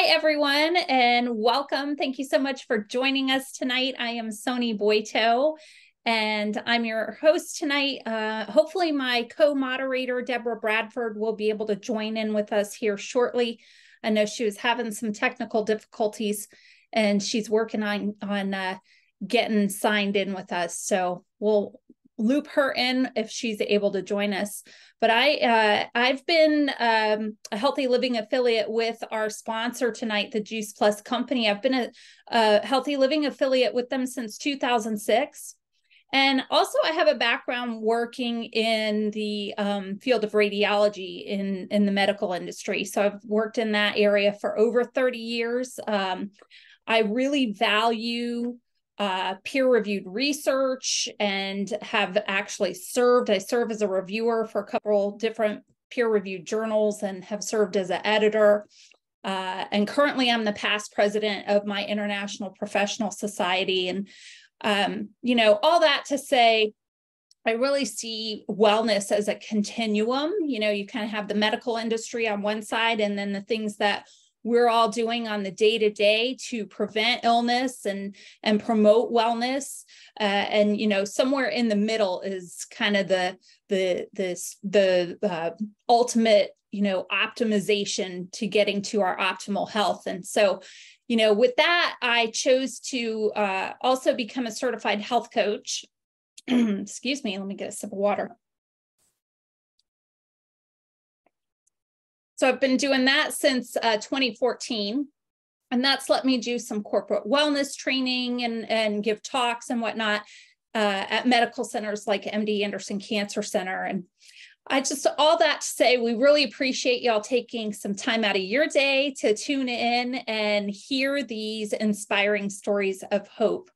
Hi, everyone, and welcome. Thank you so much for joining us tonight. I am Sony Boito, and I'm your host tonight. Uh, hopefully, my co moderator, Deborah Bradford, will be able to join in with us here shortly. I know she was having some technical difficulties and she's working on, on uh, getting signed in with us. So we'll loop her in if she's able to join us. But I uh, I've been um, a healthy living affiliate with our sponsor tonight, the Juice Plus Company. I've been a, a healthy living affiliate with them since 2006. And also, I have a background working in the um, field of radiology in, in the medical industry. So I've worked in that area for over 30 years. Um, I really value uh, peer reviewed research and have actually served. I serve as a reviewer for a couple different peer reviewed journals and have served as an editor. Uh, and currently, I'm the past president of my International Professional Society. And, um, you know, all that to say, I really see wellness as a continuum. You know, you kind of have the medical industry on one side, and then the things that we're all doing on the day to day to prevent illness and and promote wellness. Uh, and you know somewhere in the middle is kind of the the this the uh, ultimate you know optimization to getting to our optimal health. And so you know with that i chose to uh, also become a certified health coach. Excuse me let me get a sip of water So I've been doing that since uh, 2014. And that's let me do some corporate wellness training and, and give talks and whatnot uh, at medical centers like MD Anderson Cancer Center. And I just, all that to say, we really appreciate y'all taking some time out of your day to tune in and hear these inspiring stories of hope.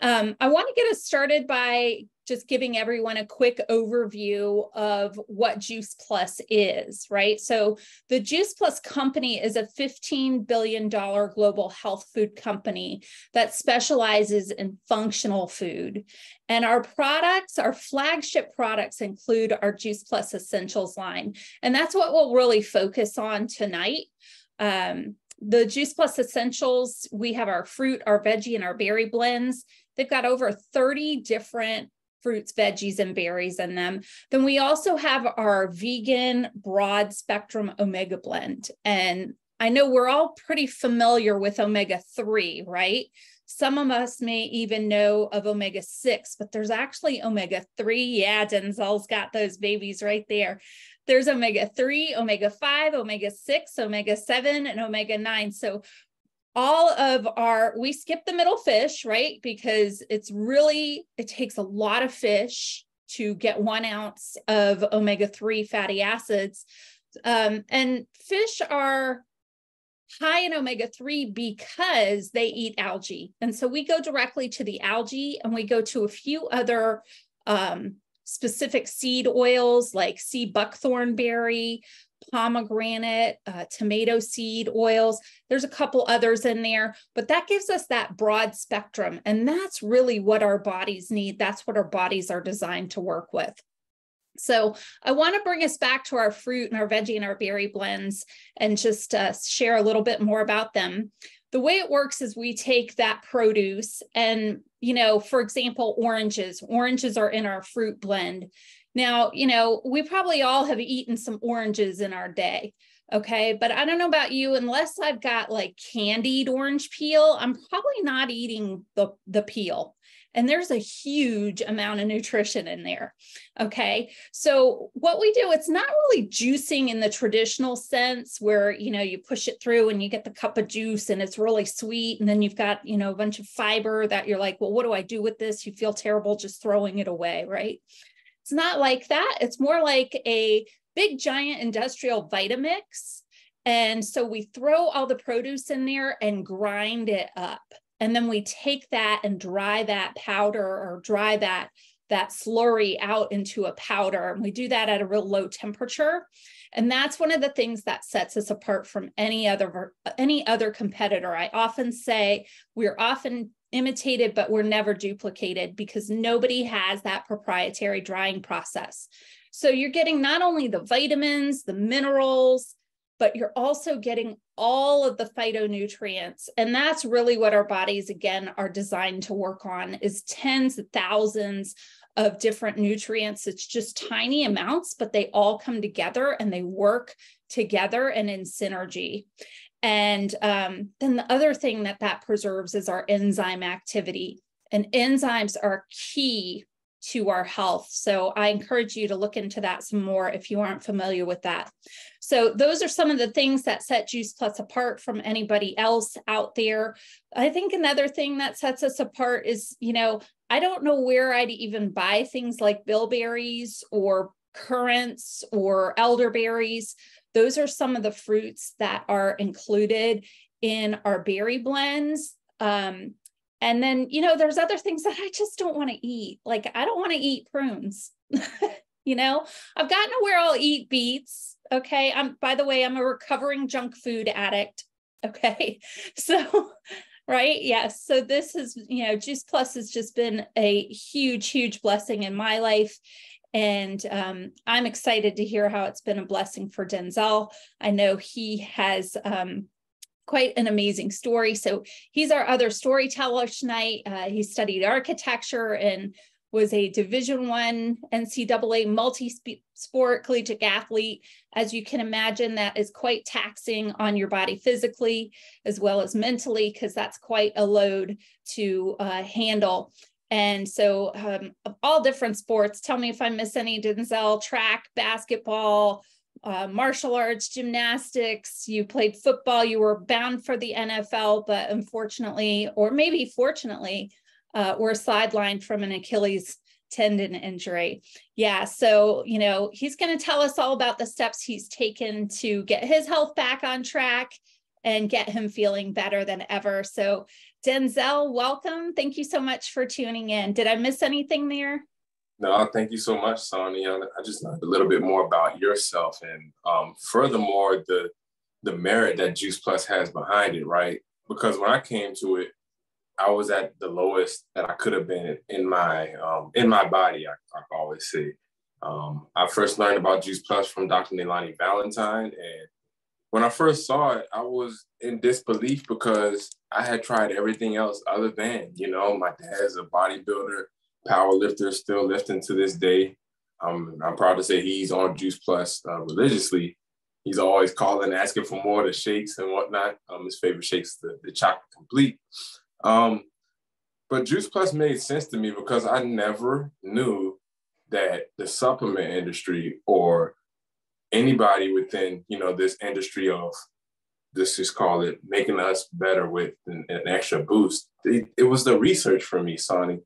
Um, I want to get us started by just giving everyone a quick overview of what Juice Plus is, right? So, the Juice Plus company is a $15 billion global health food company that specializes in functional food. And our products, our flagship products, include our Juice Plus Essentials line. And that's what we'll really focus on tonight. Um, the Juice Plus Essentials, we have our fruit, our veggie, and our berry blends. They've got over 30 different fruits, veggies, and berries in them. Then we also have our vegan broad spectrum omega blend. And I know we're all pretty familiar with omega 3, right? Some of us may even know of omega 6, but there's actually omega 3. Yeah, Denzel's got those babies right there. There's omega 3, omega 5, omega 6, omega 7, and omega 9. So all of our we skip the middle fish right? Because it's really it takes a lot of fish to get one ounce of omega-3 fatty acids. Um, and fish are high in omega-3 because they eat algae. And so we go directly to the algae and we go to a few other um, specific seed oils like sea buckthorn berry pomegranate, uh, tomato seed oils. There's a couple others in there, but that gives us that broad spectrum. And that's really what our bodies need. That's what our bodies are designed to work with. So I want to bring us back to our fruit and our veggie and our berry blends and just uh, share a little bit more about them. The way it works is we take that produce and, you know, for example, oranges. Oranges are in our fruit blend. Now, you know, we probably all have eaten some oranges in our day. Okay. But I don't know about you, unless I've got like candied orange peel, I'm probably not eating the, the peel. And there's a huge amount of nutrition in there. Okay. So, what we do, it's not really juicing in the traditional sense where, you know, you push it through and you get the cup of juice and it's really sweet. And then you've got, you know, a bunch of fiber that you're like, well, what do I do with this? You feel terrible just throwing it away. Right. It's not like that. It's more like a big giant industrial Vitamix. And so we throw all the produce in there and grind it up. And then we take that and dry that powder or dry that that slurry out into a powder. And we do that at a real low temperature. And that's one of the things that sets us apart from any other any other competitor. I often say we're often imitated, but we're never duplicated because nobody has that proprietary drying process. So you're getting not only the vitamins, the minerals, but you're also getting all of the phytonutrients. And that's really what our bodies, again, are designed to work on is tens of thousands of different nutrients. It's just tiny amounts, but they all come together and they work together and in synergy. And um, then the other thing that that preserves is our enzyme activity. And enzymes are key to our health. So I encourage you to look into that some more if you aren't familiar with that. So those are some of the things that set Juice Plus apart from anybody else out there. I think another thing that sets us apart is, you know, I don't know where I'd even buy things like bilberries or currants or elderberries. Those are some of the fruits that are included in our berry blends. Um, and then, you know, there's other things that I just don't want to eat. Like, I don't want to eat prunes. you know, I've gotten to where I'll eat beets. Okay. I'm, by the way, I'm a recovering junk food addict. Okay. So, right. Yes. So, this is, you know, Juice Plus has just been a huge, huge blessing in my life. And um, I'm excited to hear how it's been a blessing for Denzel. I know he has um, quite an amazing story. So he's our other storyteller tonight. Uh, he studied architecture and was a Division One NCAA multi-sport collegiate athlete. As you can imagine, that is quite taxing on your body physically as well as mentally, because that's quite a load to uh, handle. And so, um, of all different sports, tell me if I miss any. Denzel, track, basketball, uh, martial arts, gymnastics, you played football, you were bound for the NFL, but unfortunately, or maybe fortunately, uh, were sidelined from an Achilles tendon injury. Yeah, so, you know, he's going to tell us all about the steps he's taken to get his health back on track and get him feeling better than ever. So, Denzel, welcome. Thank you so much for tuning in. Did I miss anything there? No, thank you so much, Sonny. I just learned a little bit more about yourself, and um, furthermore, the the merit that Juice Plus has behind it, right? Because when I came to it, I was at the lowest that I could have been in my um, in my body. I, I always say. Um, I first learned about Juice Plus from Dr. Nilani Valentine, and when I first saw it, I was in disbelief because I had tried everything else other than, you know, my dad's a bodybuilder power lifter, still lifting to this day. Um, I'm proud to say he's on Juice Plus uh, religiously. He's always calling, asking for more of the shakes and whatnot. Um, his favorite shakes, the, the chocolate complete. Um, but Juice Plus made sense to me because I never knew that the supplement industry or anybody within you know this industry of this is call it making us better with an, an extra boost. It, it was the research for me, Sonny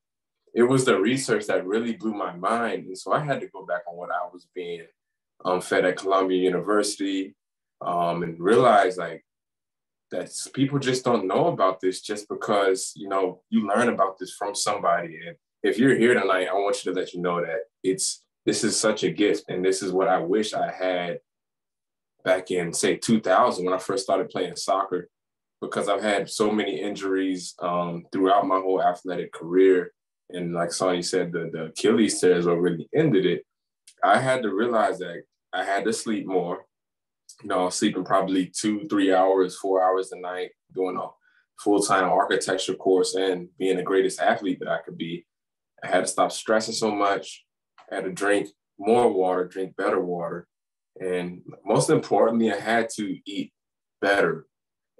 it was the research that really blew my mind. And so I had to go back on what I was being um, fed at Columbia University um, and realize like that people just don't know about this just because, you know, you learn about this from somebody. And if you're here tonight, I want you to let you know that it's, this is such a gift. And this is what I wish I had back in say 2000 when I first started playing soccer because I've had so many injuries um, throughout my whole athletic career and like Sonny said, the, the Achilles tears what really ended it. I had to realize that I had to sleep more. You know, sleeping probably two, three hours, four hours a night, doing a full-time architecture course and being the greatest athlete that I could be. I had to stop stressing so much. Had to drink more water, drink better water. And most importantly, I had to eat better.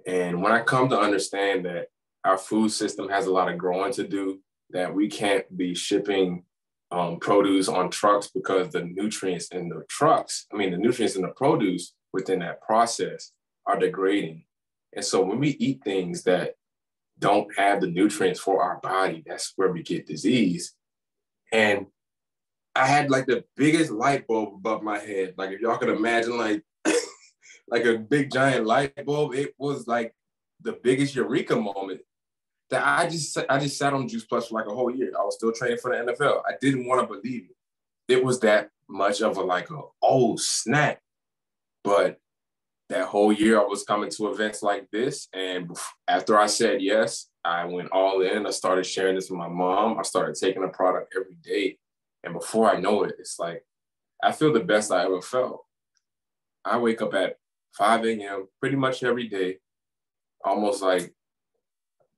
And when I come to understand that our food system has a lot of growing to do, that we can't be shipping um, produce on trucks because the nutrients in the trucks, I mean, the nutrients in the produce within that process are degrading. And so when we eat things that don't have the nutrients for our body, that's where we get disease. And I had like the biggest light bulb above my head. Like if y'all could imagine like like a big giant light bulb, it was like the biggest eureka moment that I just I just sat on Juice Plus for like a whole year. I was still training for the NFL. I didn't want to believe it. It was that much of a like a oh snap. But that whole year I was coming to events like this. And after I said yes, I went all in. I started sharing this with my mom. I started taking the product every day. And before I know it, it's like I feel the best I ever felt. I wake up at 5 a.m. pretty much every day, almost like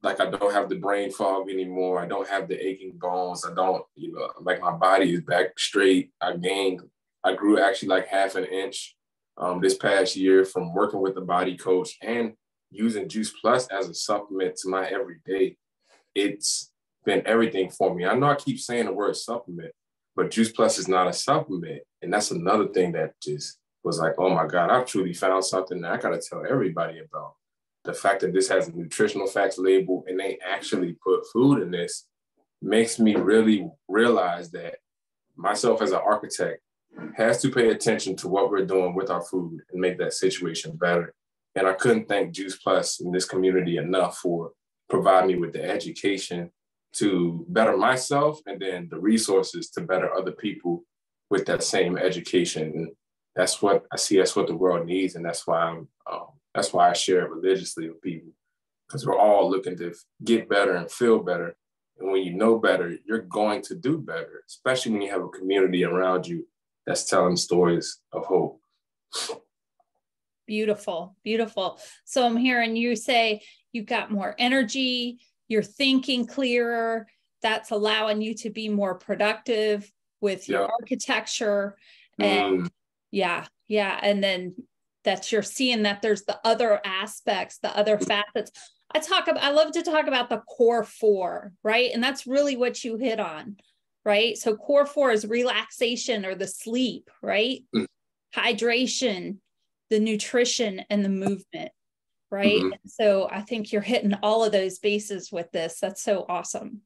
like I don't have the brain fog anymore. I don't have the aching bones. I don't, you know, like my body is back straight. I gained, I grew actually like half an inch um, this past year from working with the body coach and using Juice Plus as a supplement to my everyday. It's been everything for me. I know I keep saying the word supplement, but Juice Plus is not a supplement. And that's another thing that just was like, oh my God, I've truly found something that I got to tell everybody about. The fact that this has a nutritional facts label and they actually put food in this makes me really realize that myself as an architect has to pay attention to what we're doing with our food and make that situation better. And I couldn't thank Juice Plus in this community enough for providing me with the education to better myself and then the resources to better other people with that same education. And that's what I see. That's what the world needs, and that's why I'm. Um, that's why I share it religiously with people, because we're all looking to get better and feel better. And when you know better, you're going to do better, especially when you have a community around you that's telling stories of hope. Beautiful, beautiful. So I'm hearing you say you've got more energy, you're thinking clearer, that's allowing you to be more productive with your architecture. And mm. yeah, yeah. And then that you're seeing that there's the other aspects, the other facets. I talk about, I love to talk about the core four, right? And that's really what you hit on, right? So core four is relaxation or the sleep, right? Mm. Hydration, the nutrition and the movement right? Mm-hmm. so i think you're hitting all of those bases with this. That's so awesome.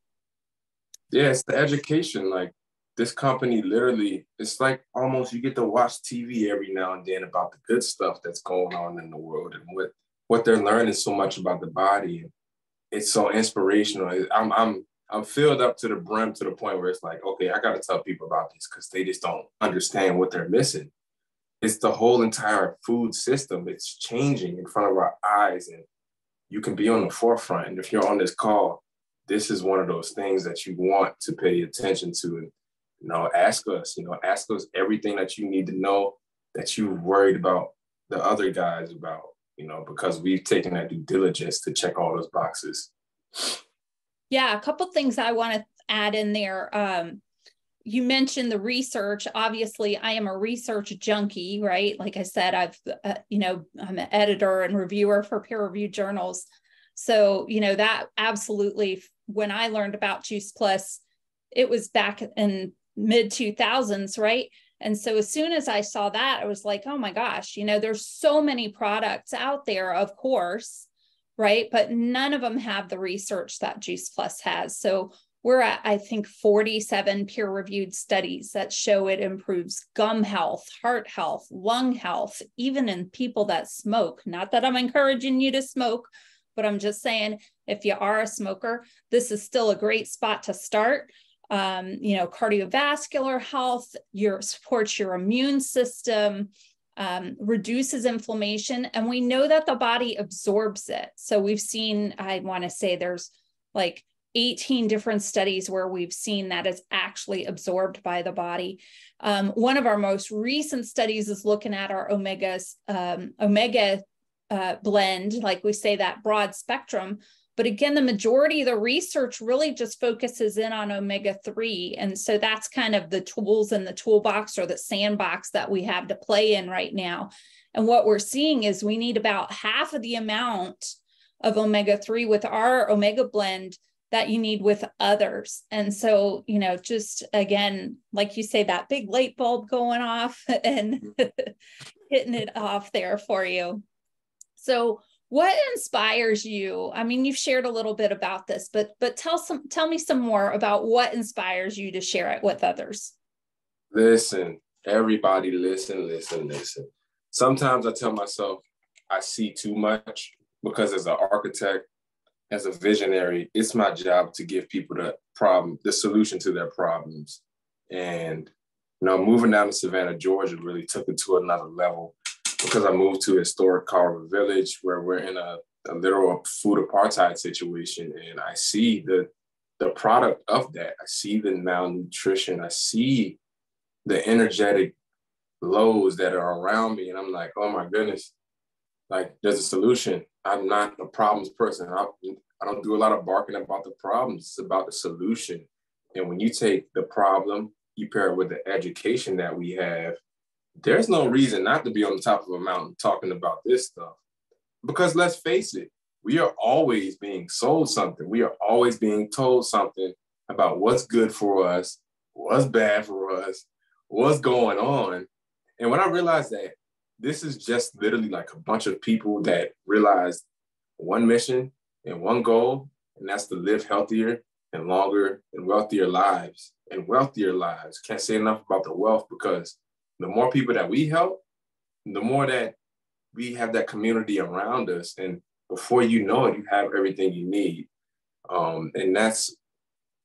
Yeah it's the education like this company literally it's like almost you get to watch tv every now and then about the good stuff that's going on in the world and what what they're learning so much about the body. It's so inspirational. I'm i'm i'm filled up to the brim to the point where it's like okay i got to tell people about this because they just don't understand what they're missing it's the whole entire food system. It's changing in front of our eyes, and you can be on the forefront. And if you're on this call, this is one of those things that you want to pay attention to. And you know, ask us. You know, ask us everything that you need to know that you're worried about the other guys about. You know, because we've taken that due diligence to check all those boxes. Yeah, a couple things I want to add in there. Um, you mentioned the research. Obviously i am a research junkie right? Like i said i've uh, you know i'm an editor and reviewer for peer reviewed journals. So you know that absolutely when i learned about juice plus it was back in mid 2000s right? And so as soon as i saw that i was like oh my gosh you know there's so many products out there of course right? But none of them have the research that juice plus has. So we're at, I think, 47 peer reviewed studies that show it improves gum health, heart health, lung health, even in people that smoke. Not that I'm encouraging you to smoke, but I'm just saying if you are a smoker, this is still a great spot to start. Um, you know, cardiovascular health, your supports your immune system, um, reduces inflammation, and we know that the body absorbs it. So we've seen, I want to say there's like 18 different studies where we've seen that is actually absorbed by the body. Um, one of our most recent studies is looking at our omegas, um, omega uh, blend, like we say that broad spectrum. But again, the majority of the research really just focuses in on omega 3. And so that's kind of the tools in the toolbox or the sandbox that we have to play in right now. And what we're seeing is we need about half of the amount of omega 3 with our omega blend that you need with others. And so, you know, just again, like you say, that big light bulb going off and hitting it off there for you. So, what inspires you? I mean, you've shared a little bit about this, but but tell some tell me some more about what inspires you to share it with others. Listen, everybody listen, listen, listen. Sometimes I tell myself I see too much because as an architect, as a visionary, it's my job to give people the problem, the solution to their problems. And you know, moving down to Savannah, Georgia really took it to another level because I moved to historic Carver Village where we're in a, a literal food apartheid situation. And I see the the product of that. I see the malnutrition. I see the energetic lows that are around me. And I'm like, oh my goodness, like there's a solution. I'm not a problems person. I, I don't do a lot of barking about the problems. It's about the solution. And when you take the problem, you pair it with the education that we have, there's no reason not to be on the top of a mountain talking about this stuff. Because let's face it, we are always being sold something. We are always being told something about what's good for us, what's bad for us, what's going on. And when I realized that this is just literally like a bunch of people that realize one mission and one goal, and that's to live healthier and longer and wealthier lives and wealthier lives. Can't say enough about the wealth because the more people that we help, the more that we have that community around us. And before you know it, you have everything you need. Um, and that's,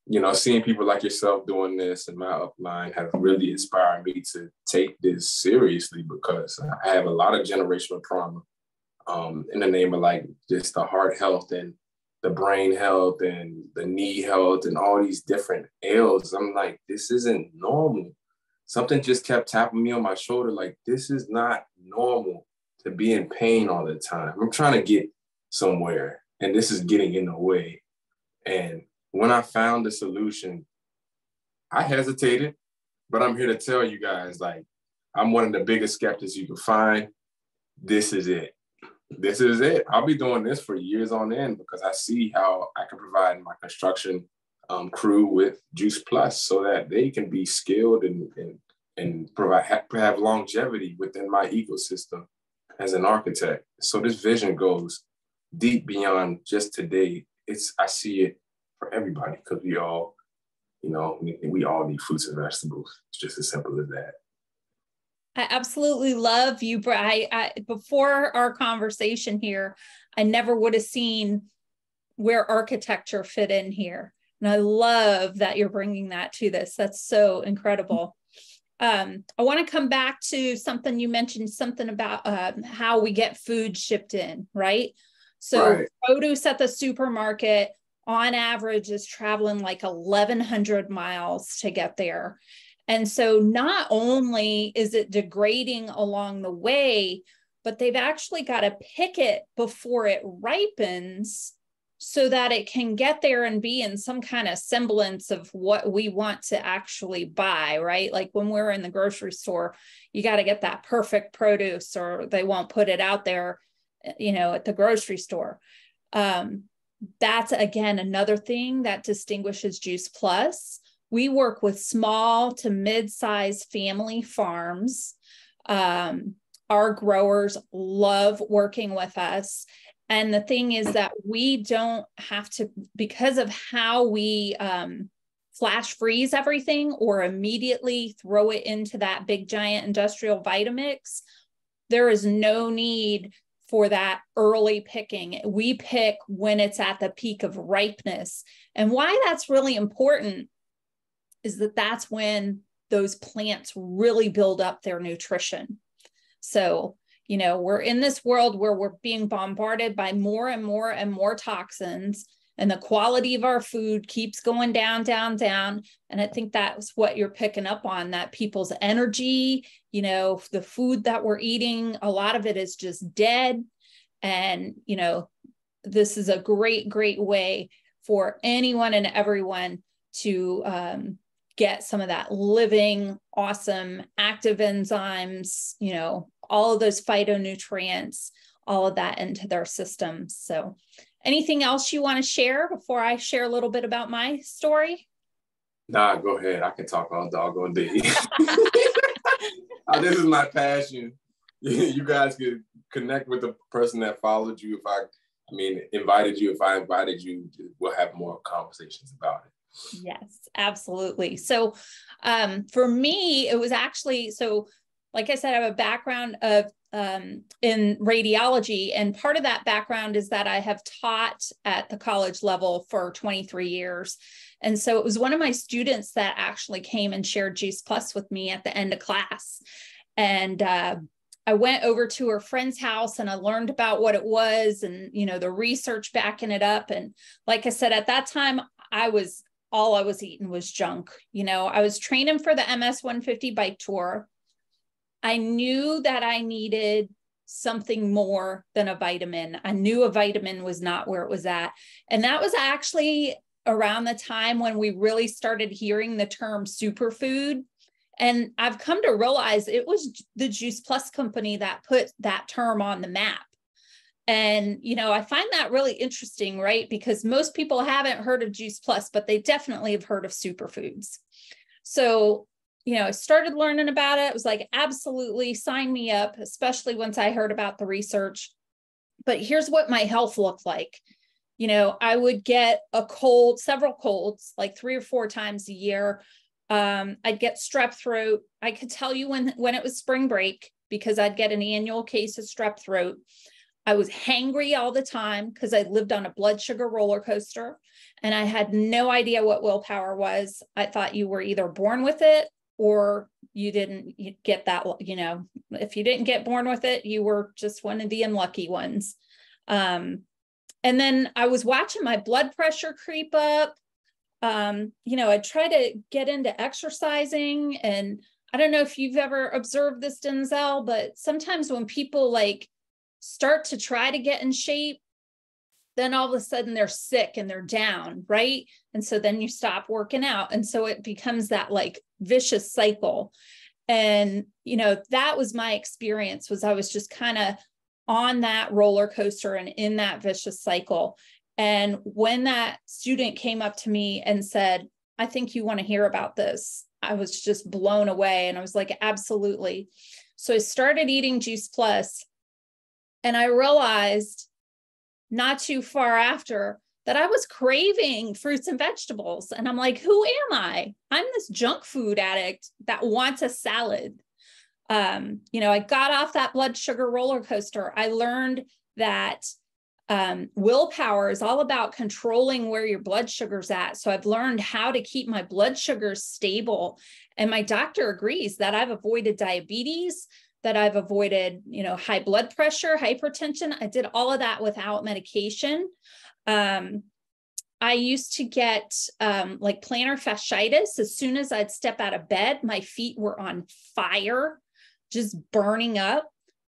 you know, seeing people like yourself doing this and my upline have really inspired me to take this seriously because I have a lot of generational trauma um, in the name of like just the heart health and the brain health and the knee health and all these different ails. I'm like, this isn't normal. Something just kept tapping me on my shoulder, like, this is not normal to be in pain all the time. I'm trying to get somewhere, and this is getting in the way. And when I found the solution, I hesitated, but I'm here to tell you guys like, I'm one of the biggest skeptics you can find. This is it this is it. I'll be doing this for years on end because I see how I can provide my construction um, crew with Juice Plus so that they can be skilled and and, and provide have, have longevity within my ecosystem as an architect. So this vision goes deep beyond just today. It's I see it for everybody because we all, you know, we, we all need fruits and vegetables. It's just as simple as that. I absolutely love you, I, I before our conversation here, I never would have seen where architecture fit in here. And I love that you're bringing that to this. That's so incredible. Um, I want to come back to something you mentioned, something about um, how we get food shipped in, right? So right. produce at the supermarket on average is traveling like 1,100 miles to get there. And so not only is it degrading along the way, but they've actually got to pick it before it ripens so that it can get there and be in some kind of semblance of what we want to actually buy, right? Like when we're in the grocery store, you got to get that perfect produce or they won't put it out there, you know, at the grocery store. Um, that's again another thing that distinguishes Juice Plus we work with small to mid-sized family farms. Um, our growers love working with us. And the thing is that we don't have to, because of how we um, flash freeze everything or immediately throw it into that big giant industrial Vitamix, there is no need for that early picking. We pick when it's at the peak of ripeness. And why that's really important is that that's when those plants really build up their nutrition. So, you know, we're in this world where we're being bombarded by more and more and more toxins, and the quality of our food keeps going down, down, down. And I think that's what you're picking up on that people's energy, you know, the food that we're eating, a lot of it is just dead. And, you know, this is a great, great way for anyone and everyone to um, get some of that living, awesome active enzymes, you know, all of those phytonutrients, all of that into their systems. So, anything else you want to share before I share a little bit about my story? Nah, go ahead. I can talk all doggone day. this is my passion. you guys could connect with the person that followed you. If I, I mean, invited you. If I invited you, we'll have more conversations about it. Yes, absolutely. So um, for me, it was actually so. Like I said, I have a background of um, in radiology, and part of that background is that I have taught at the college level for 23 years, and so it was one of my students that actually came and shared Juice Plus with me at the end of class, and. Uh, I went over to her friend's house and I learned about what it was and you know the research backing it up and like I said at that time I was all I was eating was junk. You know, I was training for the MS 150 bike tour. I knew that I needed something more than a vitamin. I knew a vitamin was not where it was at. And that was actually around the time when we really started hearing the term superfood. And I've come to realize it was the Juice Plus company that put that term on the map. And, you know, I find that really interesting, right? Because most people haven't heard of Juice Plus, but they definitely have heard of superfoods. So, you know, I started learning about it. It was like, absolutely sign me up, especially once I heard about the research. But here's what my health looked like. You know, I would get a cold, several colds, like three or four times a year. Um, I'd get strep throat. I could tell you when when it was spring break because I'd get an annual case of strep throat. I was hangry all the time because I lived on a blood sugar roller coaster and I had no idea what willpower was. I thought you were either born with it or you didn't get that, you know, if you didn't get born with it, you were just one of the unlucky ones. Um, and then I was watching my blood pressure creep up. Um, you know, I try to get into exercising and I don't know if you've ever observed this, Denzel, but sometimes when people like start to try to get in shape, then all of a sudden they're sick and they're down, right? And so then you stop working out. And so it becomes that like vicious cycle. And, you know, that was my experience was I was just kind of on that roller coaster and in that vicious cycle. And when that student came up to me and said, I think you want to hear about this, I was just blown away. And I was like, absolutely. So I started eating Juice Plus, and I realized not too far after that I was craving fruits and vegetables. And I'm like, who am I? I'm this junk food addict that wants a salad. Um, you know, I got off that blood sugar roller coaster. I learned that um, willpower is all about controlling where your blood sugar's at. So I've learned how to keep my blood sugar stable. And my doctor agrees that I've avoided diabetes, that I've avoided, you know, high blood pressure, hypertension. I did all of that without medication. Um, I used to get um, like plantar fasciitis. As soon as I'd step out of bed, my feet were on fire, just burning up.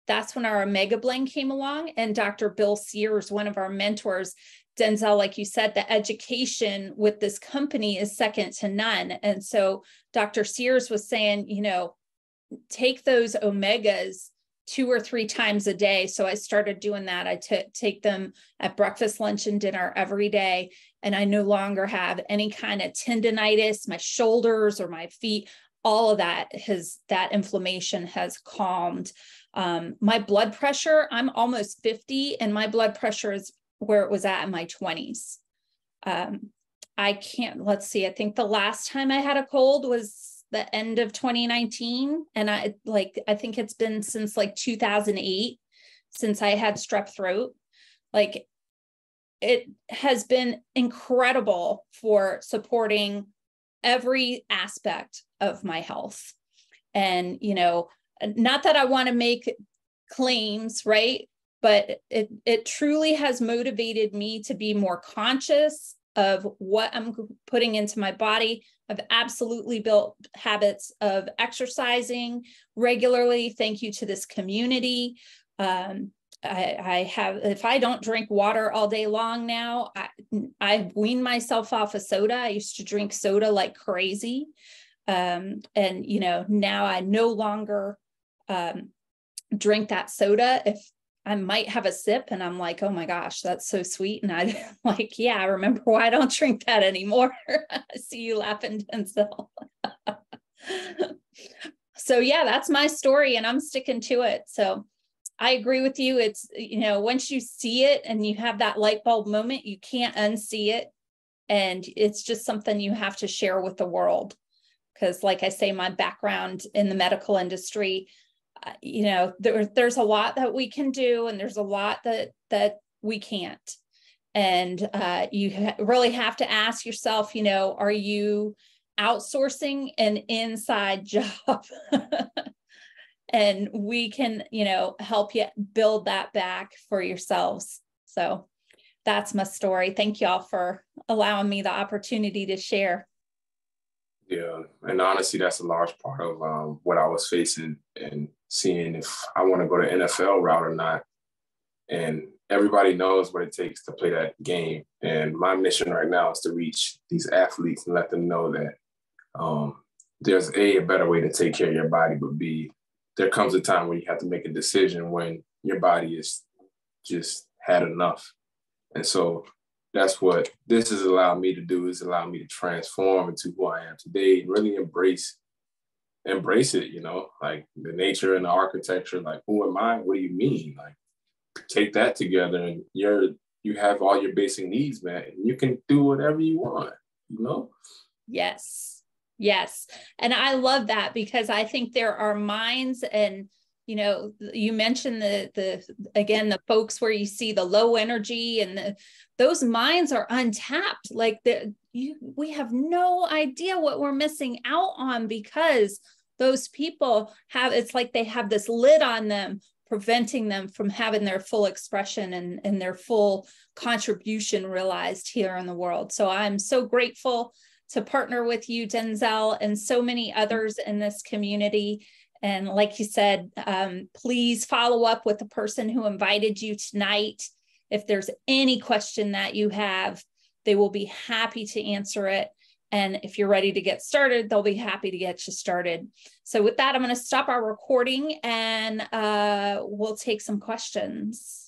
That's when our Omega Blend came along. And Dr. Bill Sears, one of our mentors, Denzel, like you said, the education with this company is second to none. And so Dr. Sears was saying, you know, take those omegas two or three times a day. So I started doing that. I t- take them at breakfast, lunch, and dinner every day. And I no longer have any kind of tendonitis, my shoulders or my feet. All of that has that inflammation has calmed. Um, my blood pressure, I'm almost 50, and my blood pressure is where it was at in my 20s. Um, I can't, let's see, I think the last time I had a cold was the end of 2019 and i like i think it's been since like 2008 since i had strep throat. Like it has been incredible for supporting every aspect of my health. And you know not that i want to make claims right? But it it truly has motivated me to be more conscious of what i'm putting into my body I've absolutely built habits of exercising regularly. Thank you to this community. Um, I, I, have, if I don't drink water all day long now, I, I've weaned myself off of soda. I used to drink soda like crazy. Um, and, you know, now I no longer um, drink that soda. If I might have a sip and I'm like, oh my gosh, that's so sweet. And I'm like, yeah, I remember why I don't drink that anymore. I see you laughing, Denzel. so yeah, that's my story and I'm sticking to it. So I agree with you. It's, you know, once you see it and you have that light bulb moment, you can't unsee it. And it's just something you have to share with the world. Because, like I say, my background in the medical industry, you know there, there's a lot that we can do and there's a lot that that we can't. And uh, you ha- really have to ask yourself you know are you outsourcing an inside job? And we can you know help you build that back for yourselves. So that's my story. Thank y'all for allowing me the opportunity to share. Yeah and honestly that's a large part of um, what i was facing and seeing if I want to go the NFL route or not. And everybody knows what it takes to play that game. And my mission right now is to reach these athletes and let them know that um, there's a, a better way to take care of your body, but B, there comes a time when you have to make a decision when your body is just had enough. And so that's what this has allowed me to do is allow me to transform into who I am today and really embrace embrace it, you know, like the nature and the architecture, like who am I? What do you mean? Like take that together and you're you have all your basic needs man, and you can do whatever you want, you know? Yes. Yes. And I love that because I think there are minds and you know you mentioned the the again the folks where you see the low energy and the, those minds are untapped like the you we have no idea what we're missing out on because those people have it's like they have this lid on them preventing them from having their full expression and, and their full contribution realized here in the world so i'm so grateful to partner with you denzel and so many others in this community and like you said, um, please follow up with the person who invited you tonight. If there's any question that you have, they will be happy to answer it. And if you're ready to get started, they'll be happy to get you started. So with that, I'm going to stop our recording and uh, we'll take some questions.